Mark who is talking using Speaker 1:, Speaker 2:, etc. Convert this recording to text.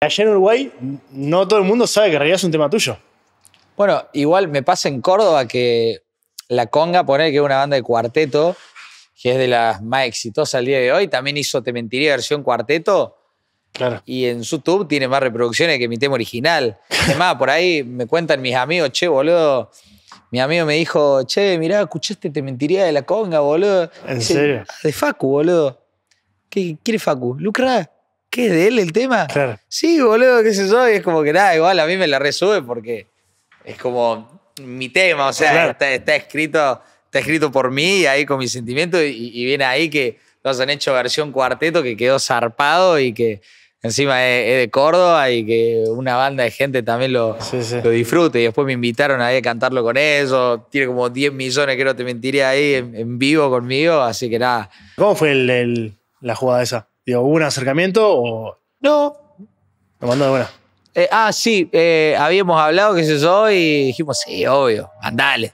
Speaker 1: Allá en Uruguay, no todo el mundo sabe que en realidad es un tema tuyo.
Speaker 2: Bueno, igual me pasa en Córdoba que La Conga, poner que es una banda de cuarteto, que es de las más exitosas al día de hoy, también hizo Te Mentiría versión cuarteto.
Speaker 1: Claro.
Speaker 2: Y en YouTube tiene más reproducciones que mi tema original. Además, por ahí me cuentan mis amigos, che, boludo. Mi amigo me dijo, che, mirá, escuchaste Te Mentiría de la Conga, boludo.
Speaker 1: ¿En
Speaker 2: Dice,
Speaker 1: serio?
Speaker 2: "Ah, De Facu, boludo. ¿Qué quiere Facu? ¿Lucra? ¿Qué es de él el tema?
Speaker 1: Claro.
Speaker 2: Sí, boludo, qué sé yo. Y es como que nada, igual a mí me la resube porque es como mi tema, o sea,
Speaker 1: Claro.
Speaker 2: está, está escrito, está escrito por mí y ahí con mis sentimientos y, y viene ahí que los han hecho versión cuarteto que quedó zarpado y que encima es, es de Córdoba y que una banda de gente también lo,
Speaker 1: Sí, sí.
Speaker 2: lo disfrute. Y después me invitaron ahí a cantarlo con ellos. Tiene como 10 millones, que no te mentiría ahí, en, en vivo conmigo. Así que nada.
Speaker 1: ¿Cómo fue el- el- la jugada esa? Digo, ¿Hubo un acercamiento o
Speaker 2: No,
Speaker 1: lo mandó de buena?
Speaker 2: Eh, ah, sí, eh, habíamos hablado, qué sé yo, y dijimos, sí, obvio, andale.